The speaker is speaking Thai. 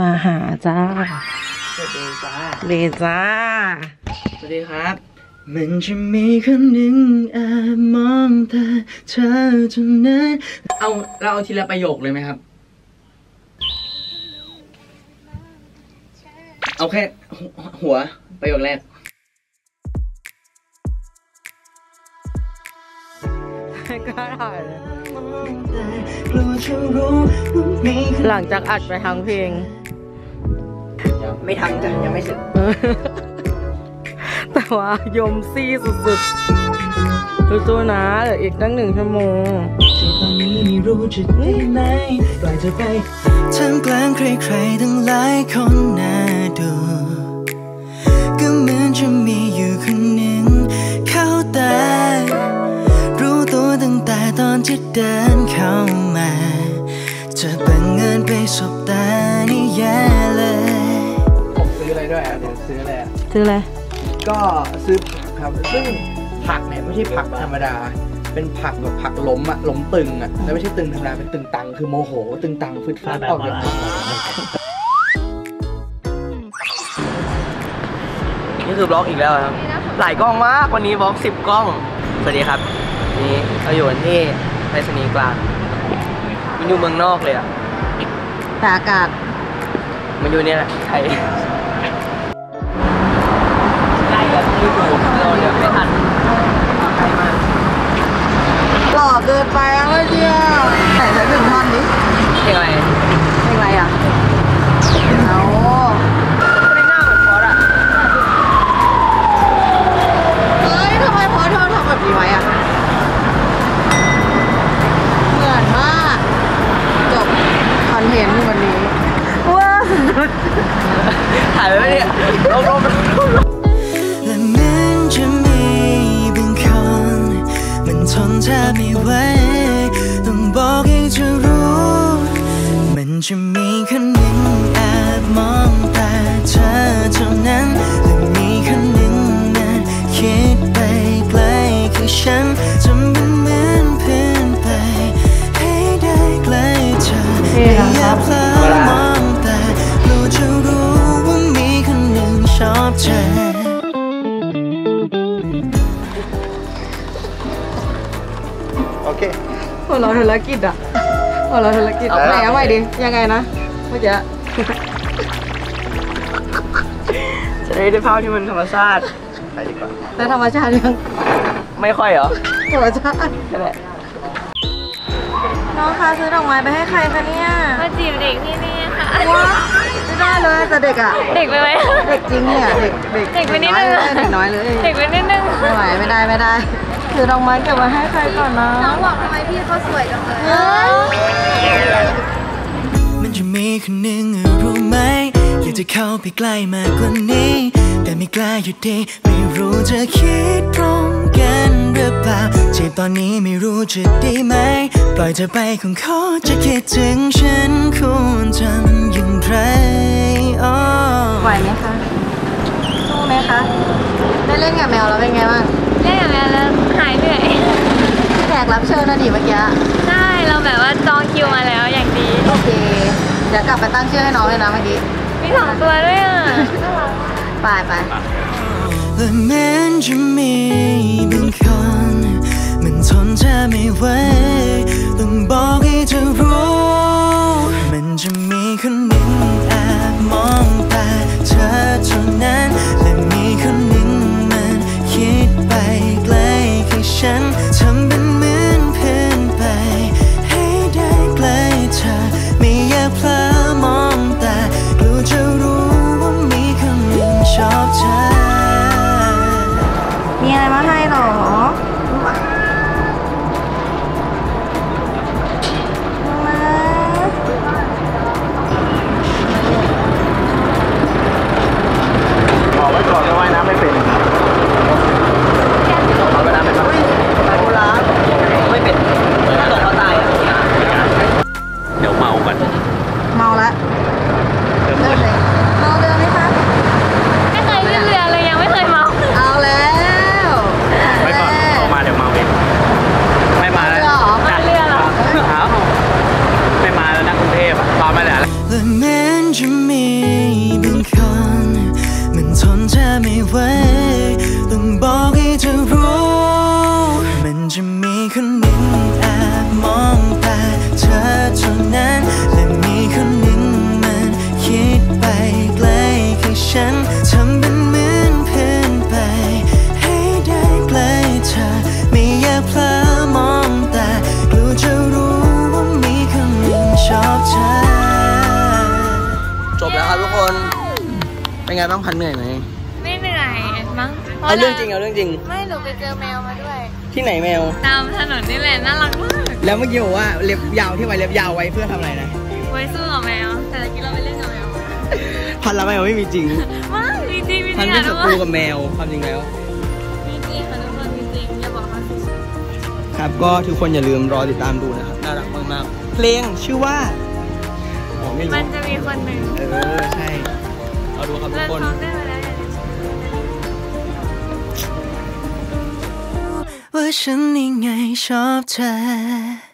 มาหาจ้า สวัสดีจ้าเลจ้า สวัสดีครับ มันจะมีคนหนึ่งแอบมองแต่เธอเท่านั้น เอาเราเอาทีละประโยคเลยไหมครับ เอาแค่หัวหัวประโยคแรกหลังจากอัดไปทั้งเพลง ไม่ทันจ้ะยังไม่เสร็จแต่ว่ายมซี่สุดๆรู้ตัวนะเหลืออีกตั้งหนึ่งชั่วโมงตอนนี้ไม่รู้จะได้ไหมปล่อยเธอไปท่ามกลางใครๆทั้งหลายคนน่าดูก็เหมือนจะมีอยู่คนหนึ่งเข้าตารู้ตัวตั้งแต่ตอนที่เดินเข้ามาจะบังเอิญไปสบตานี่แย่เลยผมซื้ ออะไรด้วยอะเดี๋ยวซื้ออะไรอะซื้ออะไร ก็ซื้อผักครับ ซึ่งผักเนี่ยไม่ใช่ผักธรรมดา เป็นผักแบบผักล้มอะล้มตึงอะแล้วไม่ใช่ตึงธรรมดาเป็นตึงตังคือโมโห ตึงตังฟึดฟัดออกจากนี่คือบล็อกอีกแล้วครับ หลายกล้องมากวันนี้บล็อกสิบกล้อง สวัสดีครับ นี่เราอยู่กันที่ไปรษณีย์กลางมันอยู่เมืองนอกเลยอะแต่อากาศมันอยู่เนี่ยแหละไทย มันทน เคหัวเราะธุรกิจอะหัวเราะธุรกิจเอาไหนไปเอาใหม่ดิ ยังไงนะเมื่อกี้จะได้ได้ภาพที่มันธรรมชาติไปดีกว่าแต่ธรรมชาติยังไม่ค่อยเหรอธรรมชาตินั่นแหละน้องคะซื้อดอกไม้ไปให้ใครคะเนี่ย มาจีบเด็กที่นี่ ไม่ได้เลยแต่เด็กอะ เด็กไปไหมเด็กจริงเนี่ยเด็กเด็กเด็กไปนิดน้อยนึงเลยเด็กน้อยเลยเด็กไปนิดนึงไม่ไหวไม่ได้ไม่ได้ซื้อดอกไม้เก็บไว้ให้ใครก่อนนะน้องบอกทำไมพี่เขาสวยจังเลยเฮ้ยมันจะมีคนหนึ่งรู้ไหมอยากจะเข้าไปใกล้มากกว่านี้ แต่ไม่กล้าอยู่ดีไม่รู้จะคิดตรงกันหรือเปล่าจีบตอนนี้ไม่รู้จะดีไหม ปล่อยเธอไปคงขอจะคิดถึงฉันคว จองคิวมาแล้วอย่างดี โอเค เดี๋ยวกลับไปตั้งชื่อให้น้องเลยนะเมื่อกี้ มีสองตัวด้วยอะไปไปและแม้จะมีบางค ไงบ้างพันเหนื่อยไหมไม่เหนื่อยมั้งเอาเรื่องจริงเอาเรื่องจริง ไม่หนูไปเจอแมวมาด้วย ที่ไหนแมว ตามถนนนี่แหละน่ารักมากแล้วเมื่อกี้บอกว่าเล็บยาวที่ไว้เล็บยาวไว้เพื่อทำอะไรนะไว้สู้กับแมวแต่ตะกี้เราไปเล่นกับแมวพันละแมวไม่มีจริงไม่มีจริงมีจพัรินงเป็นอะศัทุกตครูนกับแมวความจริงแล้วมีจริงค่ะทุกคนมีจริงอย่าบอกว่าสิครับก็ทุกคนอย่าลืมรอติดตามดูนะครับน่ารักมากๆเพลงชื่อว่าอ๋อไม่รู้มันจะมีคนหนึ่ง ฉันนี่ไงชอบเธอ